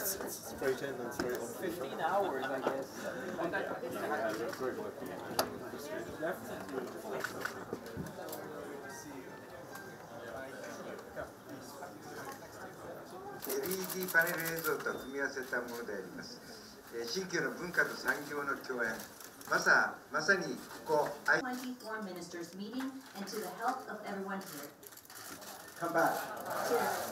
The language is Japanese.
straight in and straight on. 15 hours, I guess. LED パネル映像と組み合わせたものであります。新旧の文化と産業の共演。まさまさにここ、24 ministers meeting and to the health of everyone here. come back. Cheers.